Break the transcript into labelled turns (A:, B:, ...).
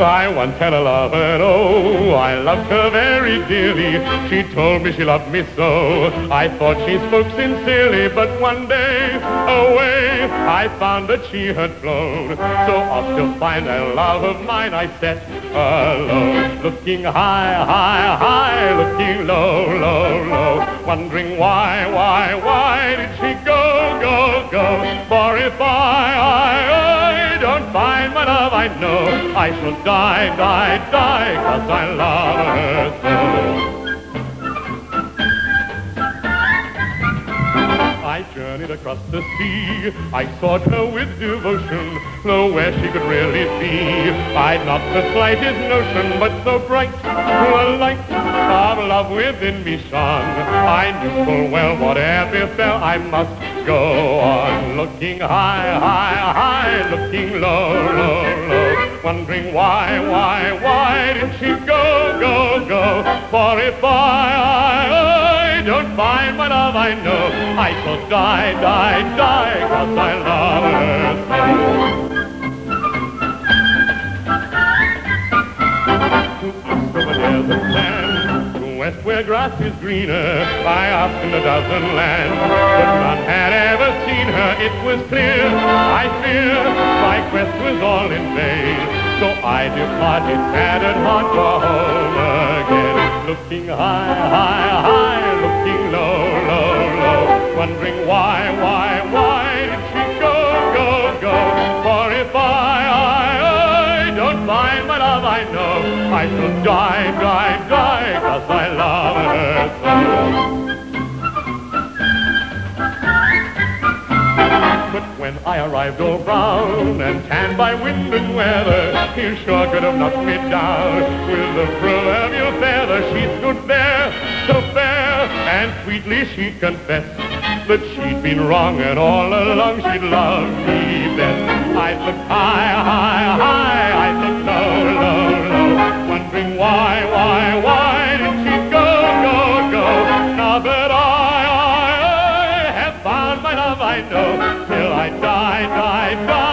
A: I once had a lover, oh, I loved her very dearly. She told me she loved me so. I thought she spoke sincerely, but one day, away, I found that she had flown. So off to find a love of mine, I set alone. Looking high, high, high, looking low, low, low. Wondering why, why, why did she go, go, go? For if I, I know I shall die, die, die, cause I love her so. I journeyed across the sea. I sought her with devotion, though where she could really be. I'd not the slightest notion, but so bright the light of love within me shone. I knew full well whatever befell, I must go on looking high, high, high, looking low, wondering why, why, why didn't she go, go, go? For if I, I, I don't find my love, I know I shall die, die, die, cause I love her so. Where grass is greener, asked in a dozen lands, but none had ever seen her. It was clear, I fear, my quest was all in vain. So I departed sad at heart for home again, looking high, high, high, looking low, low, low, wondering why, why, why did she go, go, go? For if I, I, I don't find my love, I know I shall die, die, When I arrived all brown and tanned by wind and weather, he sure could have knocked me down with the frill of your feather. She stood there, so fair, and sweetly she confessed that she'd been wrong and all along she'd loved me best. I looked high, high, high, I looked low, low, low, wondering why, why, why did she go, go, go? Now that I, I, I have found my love, I know die, die, die.